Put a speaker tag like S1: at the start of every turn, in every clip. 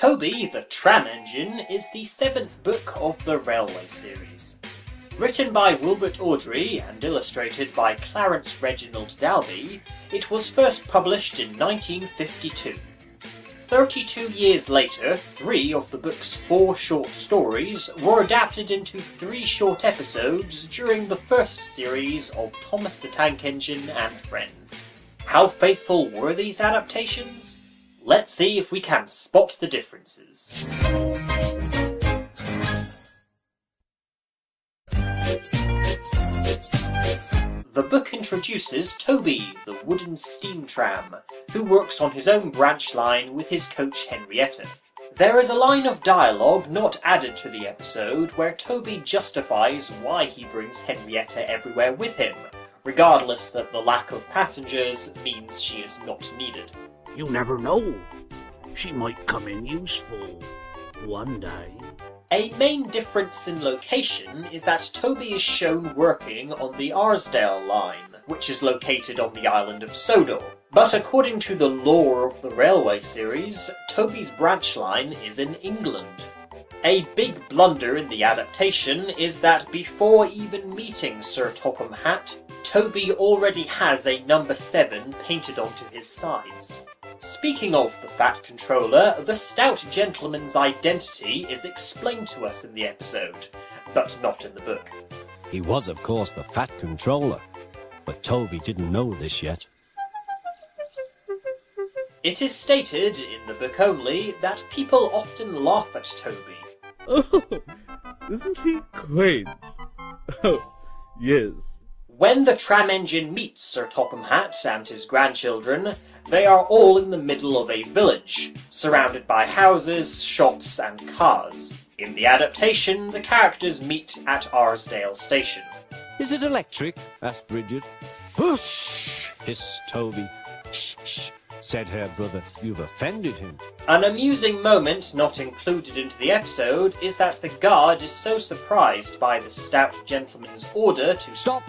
S1: Toby the Tram Engine is the seventh book of the Railway series. Written by Wilbert Awdry and illustrated by Clarence Reginald Dalby, it was first published in 1952. 32 years later, three of the book's four short stories were adapted into three short episodes during the first series of Thomas the Tank Engine and Friends. How faithful were these adaptations? Let's see if we can spot the differences. The book introduces Toby, the wooden steam tram, who works on his own branch line with his coach Henrietta. There is a line of dialogue not added to the episode where Toby justifies why he brings Henrietta everywhere with him, regardless that the lack of passengers means she is not needed.
S2: You never know. She might come in useful one day.
S1: A main difference in location is that Toby is shown working on the Arsdale line, which is located on the island of Sodor. But according to the lore of the railway series, Toby's branch line is in England. A big blunder in the adaptation is that before even meeting Sir Topham Hatt, Toby already has a number 7 painted onto his sides. Speaking of the Fat Controller, the stout gentleman's identity is explained to us in the episode, but not in the book.
S3: He was, of course, the Fat Controller, but Toby didn't know this yet.
S1: It is stated, in the book only, that people often laugh at Toby.
S4: Oh, isn't he quaint? Oh, yes.
S1: When the tram engine meets Sir Topham Hatt and his grandchildren, they are all in the middle of a village, surrounded by houses, shops, and cars. In the adaptation, the characters meet at Arsdale Station.
S3: Is it electric? asked Bridget. Hush! hissed Toby. Shh, shh, said her brother. You've offended him.
S1: An amusing moment not included into the episode is that the guard is so surprised by the stout gentleman's order to
S3: Stop!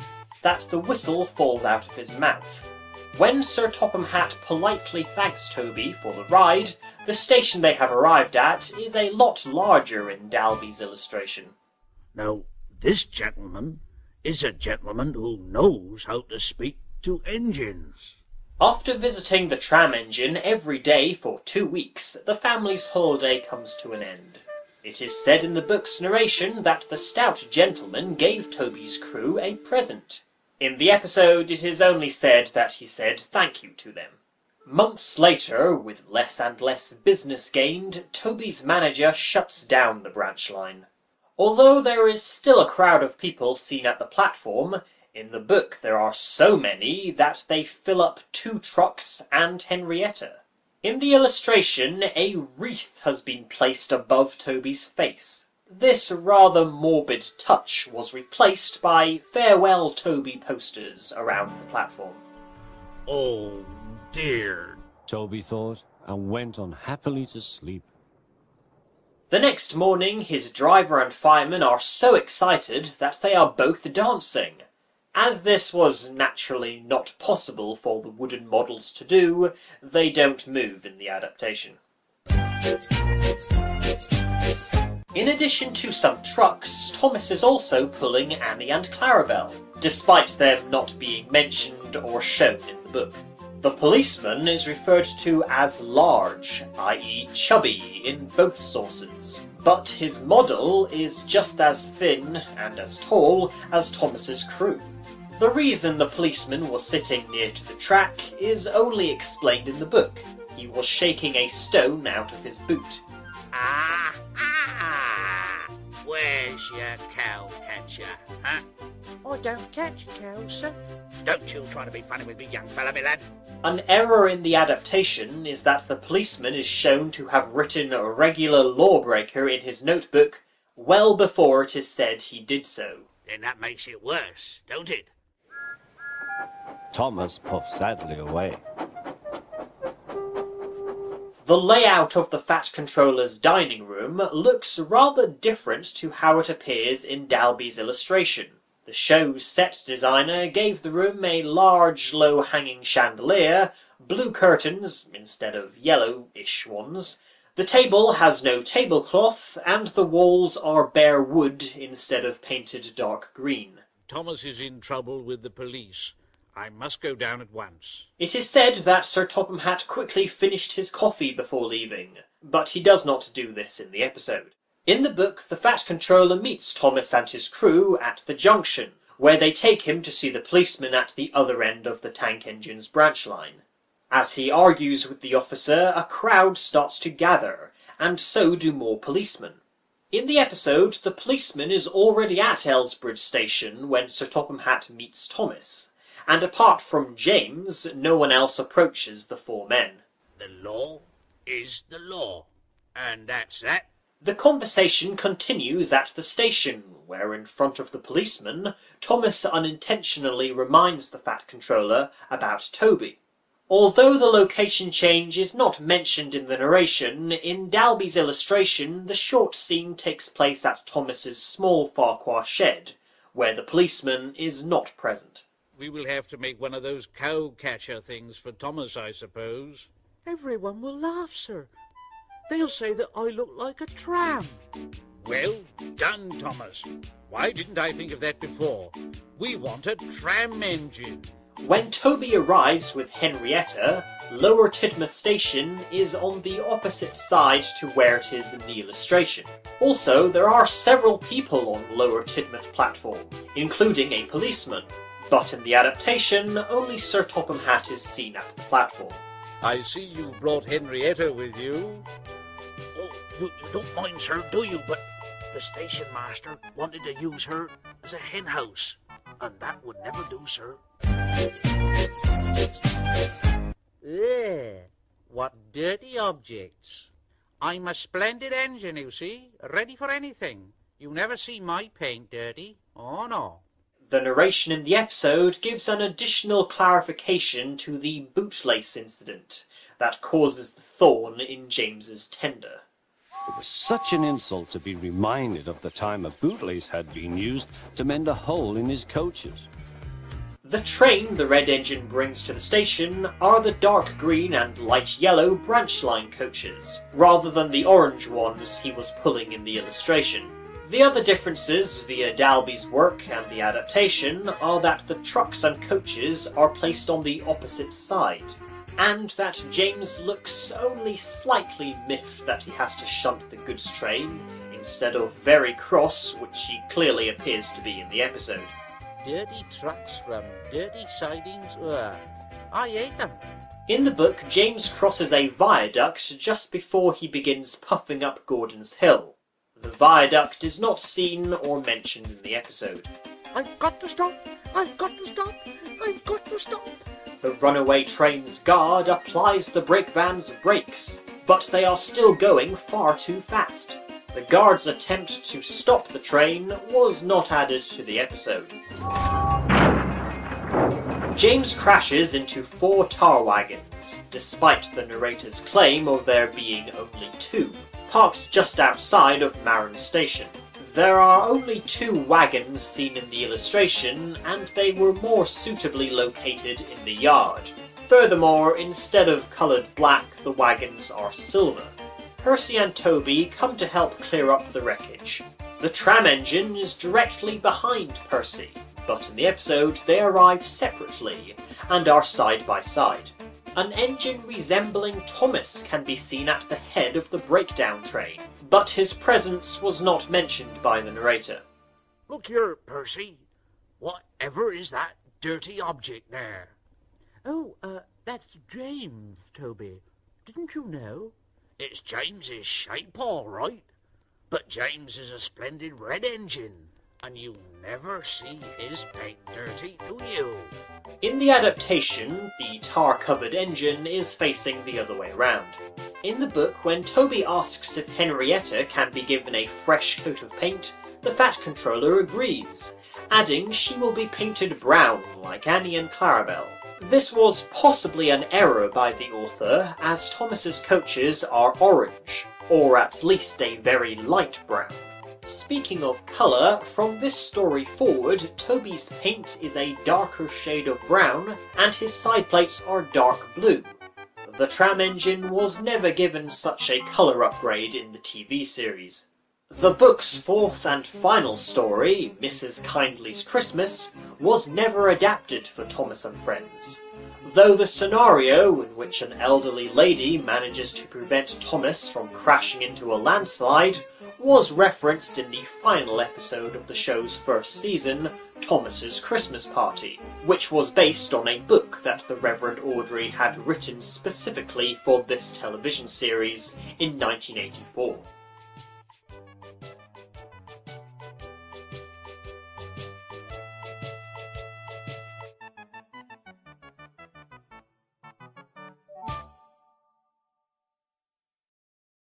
S1: That the whistle falls out of his mouth. When Sir Topham Hatt politely thanks Toby for the ride, the station they have arrived at is a lot larger in Dalby's illustration.
S2: Now, this gentleman is a gentleman who knows how to speak to engines.
S1: After visiting the tram engine every day for two weeks, the family's holiday comes to an end. It is said in the book's narration that the stout gentleman gave Toby's crew a present. In the episode, it is only said that he said thank you to them. Months later, with less and less business gained, Toby's manager shuts down the branch line. Although there is still a crowd of people seen at the platform, in the book there are so many that they fill up two trucks and Henrietta. In the illustration, a wreath has been placed above Toby's face. This rather morbid touch was replaced by farewell Toby posters around the platform.
S2: Oh, dear.
S3: Toby thought, and went on happily to sleep.
S1: The next morning, his driver and fireman are so excited that they are both dancing. As this was naturally not possible for the wooden models to do, they don't move in the adaptation. In addition to some trucks, Thomas is also pulling Annie and Clarabelle, despite them not being mentioned or shown in the book. The policeman is referred to as large, i.e., chubby, in both sources, but his model is just as thin and as tall as Thomas's crew. The reason the policeman was sitting near to the track is only explained in the book. He was shaking a stone out of his boot.
S2: Ah, ah. Where's your cow catcher, huh? I don't catch cows, sir. Don't you try to be funny with me, young fella, me lad.
S1: An error in the adaptation is that the policeman is shown to have written a regular lawbreaker in his notebook well before it is said he did so.
S2: Then that makes it worse, don't it?
S3: Thomas puffed sadly away.
S1: The layout of the Fat Controller's dining room looks rather different to how it appears in Dalby's illustration. The show's set designer gave the room a large, low hanging chandelier, blue curtains instead of yellowish ones, The table has no tablecloth, and the walls are bare wood instead of painted dark green.
S2: Thomas is in trouble with the police. I must go down at once.
S1: It is said that Sir Topham Hatt quickly finished his coffee before leaving, but he does not do this in the episode. In the book, the Fat Controller meets Thomas and his crew at the junction, where they take him to see the policeman at the other end of the tank engine's branch line. As he argues with the officer, a crowd starts to gather, and so do more policemen. In the episode, the policeman is already at Elsbridge Station when Sir Topham Hatt meets Thomas, and apart from James, no one else approaches the four men.
S2: The law is the law. And that's that.
S1: The conversation continues at the station, where in front of the policeman, Thomas unintentionally reminds the Fat Controller about Toby. Although the location change is not mentioned in the narration, in Dalby's illustration, the short scene takes place at Thomas's small Ffarquhar shed, where the policeman is not present.
S2: We will have to make one of those cow catcher things for Thomas, I suppose.
S5: Everyone will laugh, sir. They'll say that I look like a tram.
S2: Well done, Thomas. Why didn't I think of that before? We want a tram engine.
S1: When Toby arrives with Henrietta, Lower Tidmouth Station is on the opposite side to where it is in the illustration. Also, there are several people on Lower Tidmouth platform, including a policeman, but in the adaptation, only Sir Topham Hatt is seen at the platform.
S2: I see you brought Henrietta with you.
S5: Oh, you, you don't mind, sir, do you? But the station master wanted to use her as a hen house, and that would never do, sir.
S2: Ugh, what dirty objects. I'm a splendid engine, you see, ready for anything. You never see my paint dirty. Oh, no.
S1: The narration in the episode gives an additional clarification to the bootlace incident that causes the thorn in James's tender.
S3: It was such an insult to be reminded of the time a bootlace had been used to mend a hole in his coaches.
S1: The train the red engine brings to the station are the dark green and light yellow branch line coaches, rather than the orange ones he was pulling in the illustration. The other differences via Dalby's work and the adaptation are that the trucks and coaches are placed on the opposite side, and that James looks only slightly miffed that he has to shunt the goods train instead of very cross, which he clearly appears to be in the episode.
S2: Dirty trucks from dirty sidings. Ugh, I hate them.
S1: In the book, James crosses a viaduct just before he begins puffing up Gordon's Hill. The viaduct is not seen or mentioned in the episode.
S5: I've got to stop. I've got to stop. I've got to stop.
S1: The runaway train's guard applies the brake van's brakes, but they are still going far too fast. The guard's attempt to stop the train was not added to the episode. James crashes into four tar wagons, despite the narrator's claim of there being only two, parked just outside of Maron Station. There are only two wagons seen in the illustration, and they were more suitably located in the yard. Furthermore, instead of coloured black, the wagons are silver. Percy and Toby come to help clear up the wreckage. The tram engine is directly behind Percy, but in the episode they arrive separately and are side by side. An engine resembling Thomas can be seen at the head of the breakdown train, but his presence was not mentioned by the narrator.
S5: Look here, Percy. Whatever is that dirty object there? Oh, uh, that's James, Toby. Didn't you know?
S2: It's James's shape, all right. But James is a splendid red engine, and you never see his paint dirty, do you?
S1: In the adaptation, the tar covered engine is facing the other way round. In the book, when Toby asks if Henrietta can be given a fresh coat of paint, the Fat Controller agrees, adding she will be painted brown like Annie and Clarabelle. This was possibly an error by the author, as Thomas's coaches are orange, or at least a very light brown. Speaking of colour, from this story forward, Toby's paint is a darker shade of brown, and his side plates are dark blue. The tram engine was never given such a colour upgrade in the TV series. The book's fourth and final story, Mrs. Kyndley's Christmas, was never adapted for Thomas and Friends. Though the scenario in which an elderly lady manages to prevent Thomas from crashing into a landslide was referenced in the final episode of the show's first season, Thomas's Christmas Party, which was based on a book that the Reverend Awdry had written specifically for this television series in 1984.